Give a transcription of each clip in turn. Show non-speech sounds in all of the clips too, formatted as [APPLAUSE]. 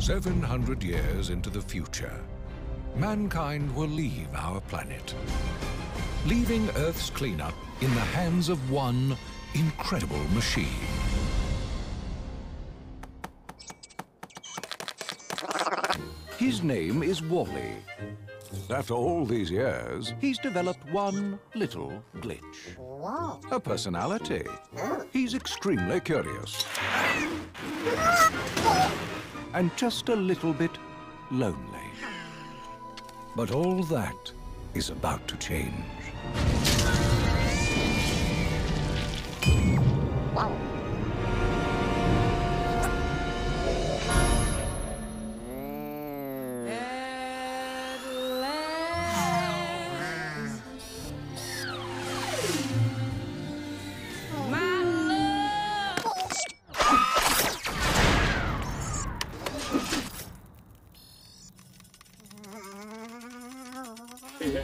700 years into the future, mankind will leave our planet, leaving Earth's cleanup in the hands of one incredible machine. His name is WALL-E. After all these years, he's developed one little glitch. A personality. He's extremely curious. [LAUGHS] And just a little bit lonely. But all that is about to change. Eve.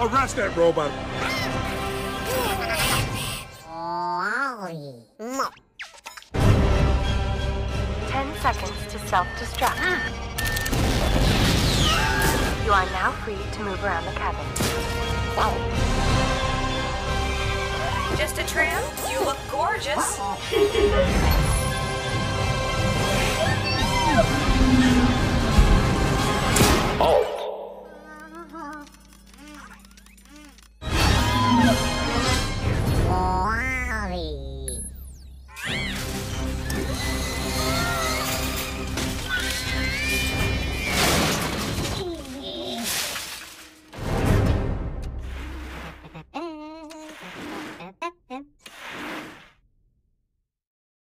Arrest that robot! Seconds to self-destruct. You are now free to move around the cabin. Just a trim? You look gorgeous. [LAUGHS]